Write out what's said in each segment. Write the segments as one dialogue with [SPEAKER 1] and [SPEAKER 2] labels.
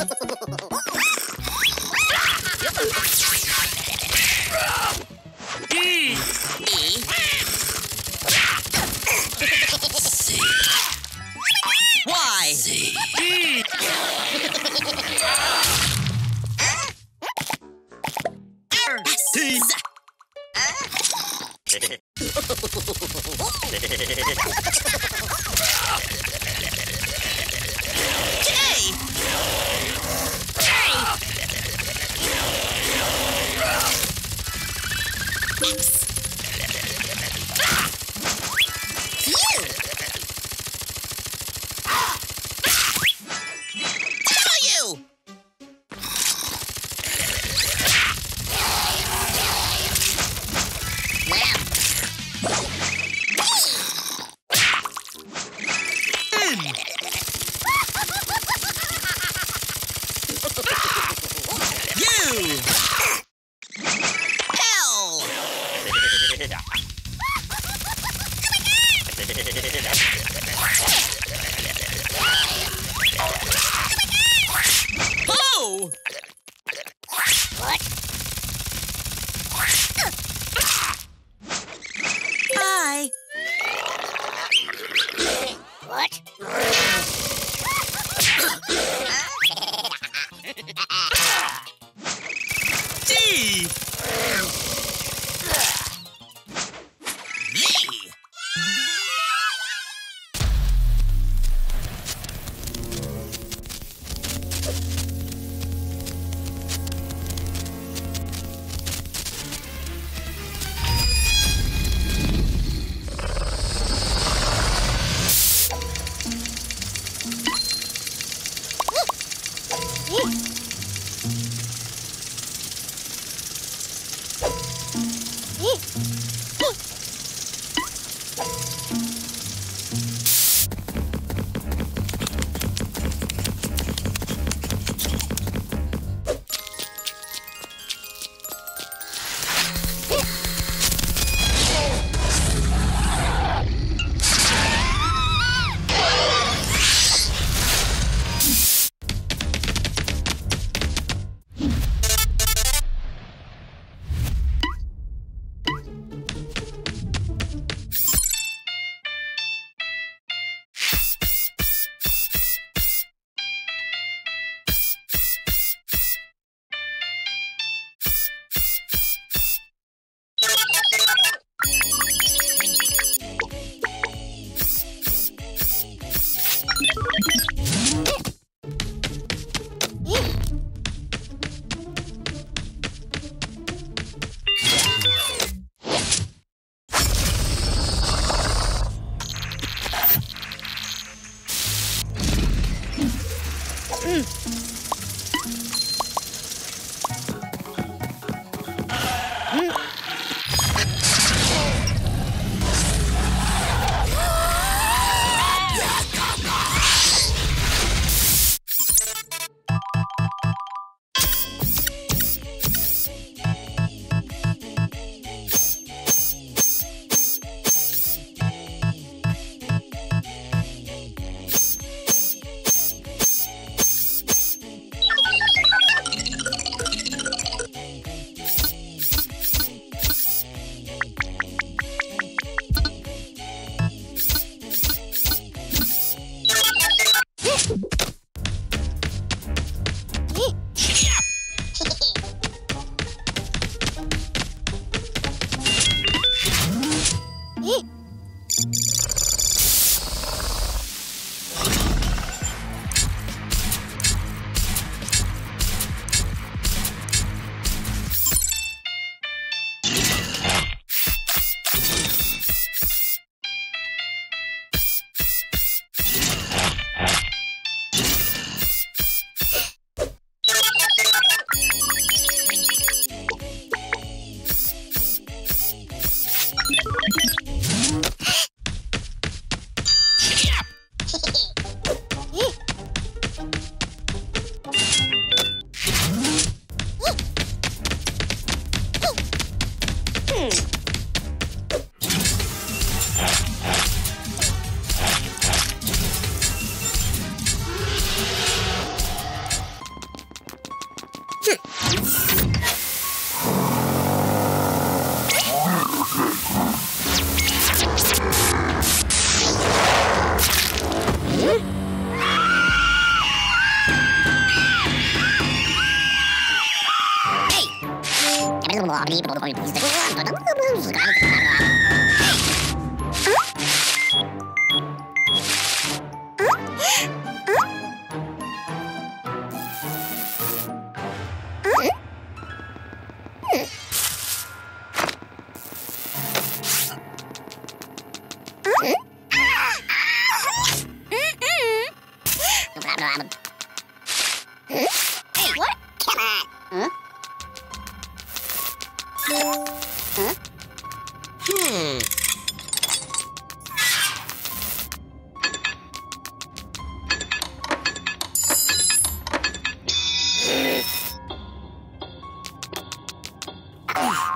[SPEAKER 1] あっ! X.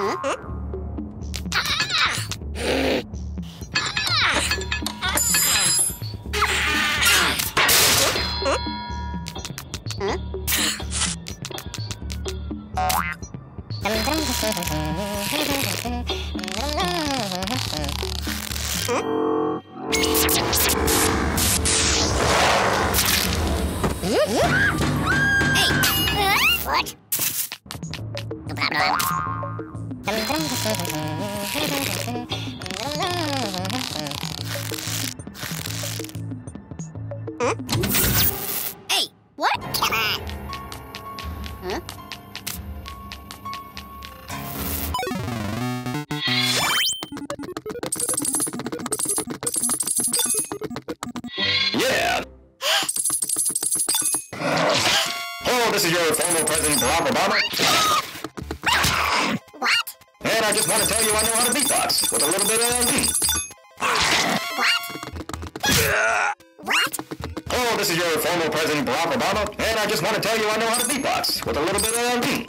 [SPEAKER 2] 어? 어? ¿eh? Former Barack Obama. And I just want to tell you I know how to beatbox with a little bit of LD.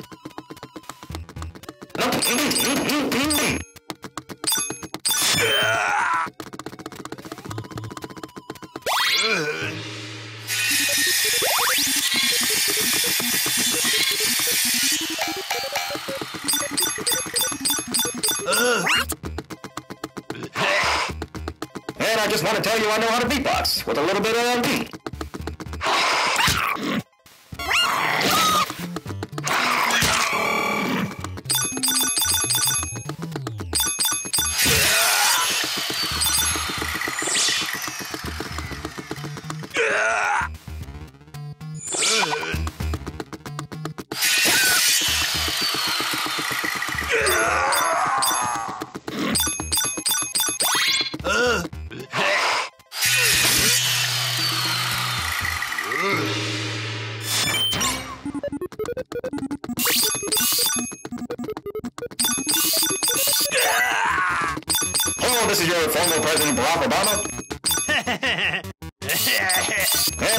[SPEAKER 2] And I just want to tell you I know how to beatbox with a little bit of LD.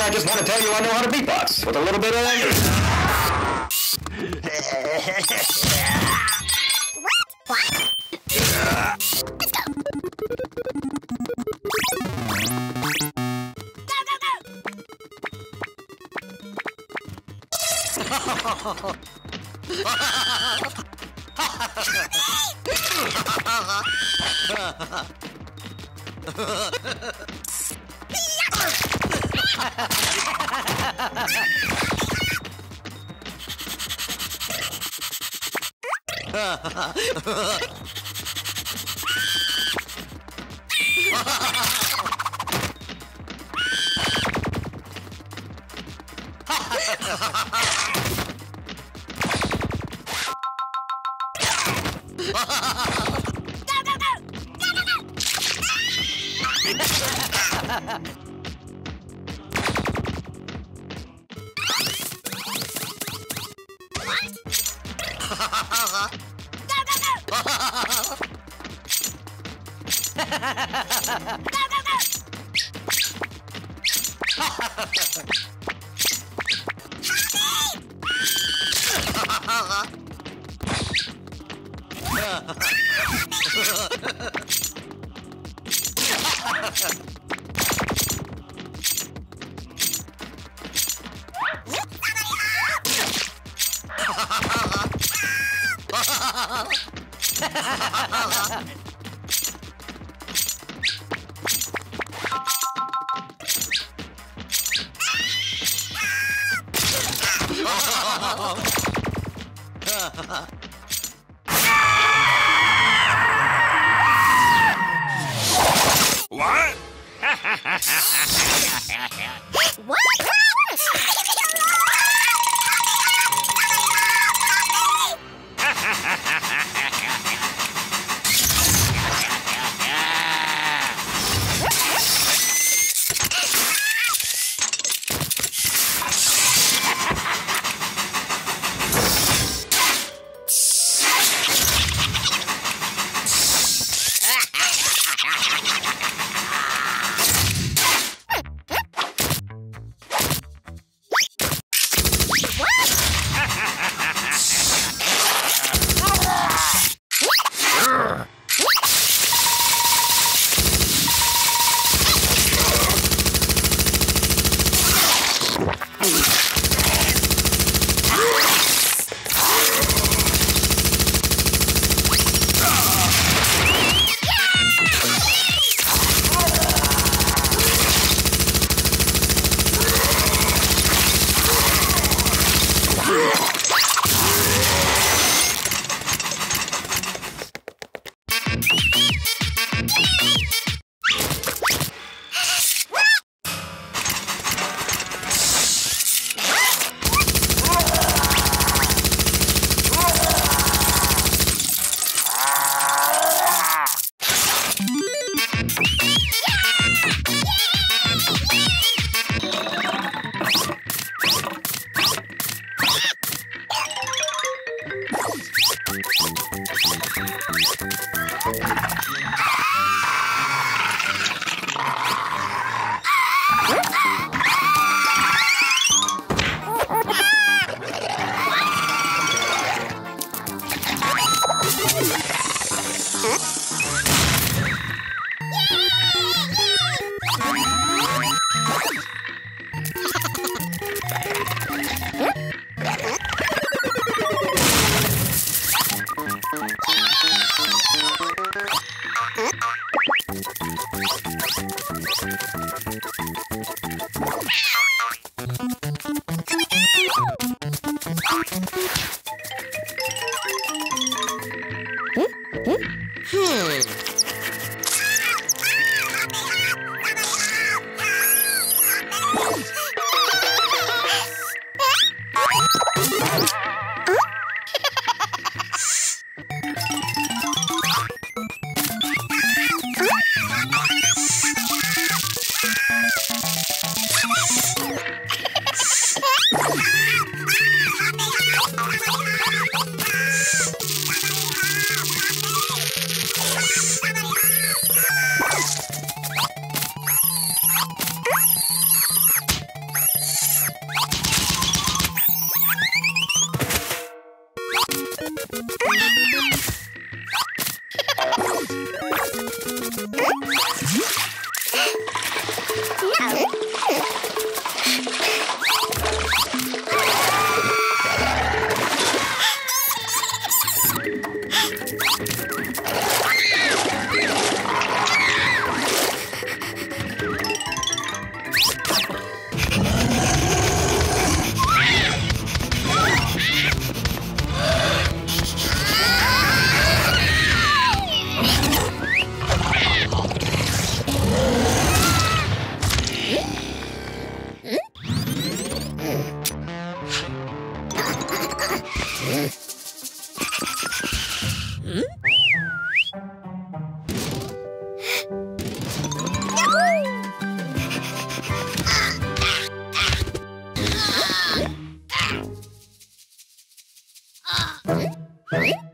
[SPEAKER 2] I just want to tell you I know how to beatbox with a little bit of Ha ha ha! Ha ha ha! what? what? Ah!
[SPEAKER 3] Uh.